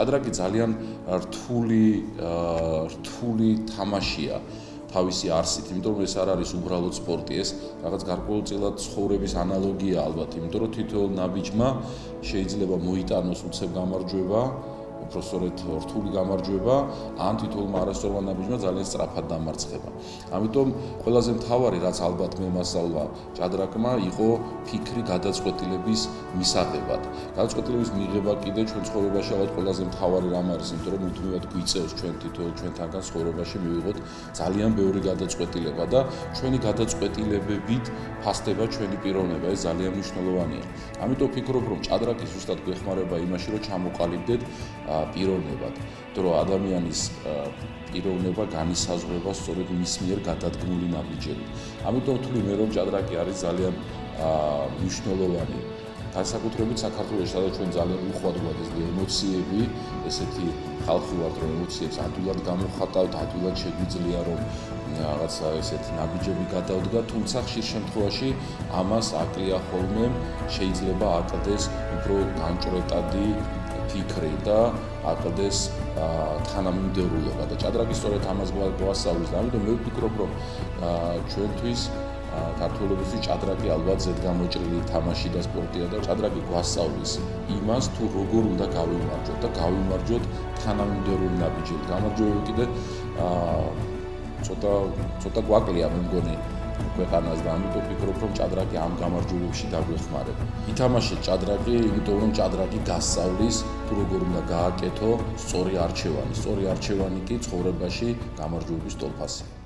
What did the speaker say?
ჭადრაკი ძალიან რთული რთული თამაშია თავისი არსით, იმიტომ რომ ეს არ არის უბრალოდ სპორტი, ეს რაღაც გარკვეულწილად ცხოვრების ანალოგია ალბათ, იმიტომ რომ თითოეულ ნაბიჯმა შეიძლება მოიტანოს უცებ გამარჯვება, უფრო სწორედ რთული გამარჯვება ან თითოეულმა არასწორვანაბიჯმა ძალიან სწრაფად დამარცხება. ამიტომ ყველაზე მთავარი რაც ალბათ მე მასალვა ჭადრაკმა იყო ფიქრი გადაწყვეტილების მისაღებად. გადაწყვეტილების მიღება კიდე ჩვენ ცხოვრებაში ალბათ ყველაზე მთავარი რამ არის, იმიტომ რომ უთმევად გვიწევს ჩვენ თითოეულ ჩვენთანგან ცხოვრებაში მივიღოთ ძალიან ბევრი გადაწყვეტილება და ჩვენი გადაწყვეტილებებით ფასდება ჩვენი პიროვნება, ეს ძალიან მნიშვნელოვანია. ამიტომ ვფიქრობ, რომ ჭადრაკი ზუსტად გვეხმარება იმაში, რომ ჩამოყალიბდეთ პიროვნებად, თუ რომ ადამიანის პიროვნება განისაზღვრება სწორედ მის მიერ გადადგმული ნაბიჯებით. ამიტომ ვთვლი მე რომ ჭადრაკი არის ძალიან მნიშვნელოვანი. განსაკუთრებით საქართველოს სადაც ჩვენ ძალიან უხვადობად ეს ემოციები, ესეთი ხალხი ვართ რომ ემოციებს ადვილად გამოხატავთ, ადვილად შეგვიძლია რომ რაღაცა ესეთი ნაბიჯები გადავდგა, თუმცა ხშირ შემთხვევაში ამას აკლია ხოლმე შეიძლება ატდეს უფრო განჭრეტადი ფიქრი და აკლდეს თანამიმდევრულობა და ჭადრაკი სწორედ ამას გვასწავლის. ამიტომ მე ვფიქრობ, რომ ჩვენთვის ქართველებისთვის ჭადრაკი ალბათ ზედგამოჭრილი თამაში და სპორტია და ჭადრაკი გვასწავლის იმას, თუ როგორ უნდა გავიმარჯვოთ და გავიმარჯვოთ თანამიმდევრული ნაბიჯებით. გამარჯვება კიდე აა ცოტა ცოტა გვაკლია მე მგონი ქვეყანას და ამიტომ ვფიქრობ რომ ჭადრაკი ამ გამარჯვებებში დაგვეხმარება. ითამაშე ჭადრაკი, იმიტომ რომ ჭადრაკი გასწავლის თუ როგორ უნდა გააკეთო სწორი არჩევანი. სწორი არჩევანი კი ცხოვრებაში გამარჯვების ტოლფასია.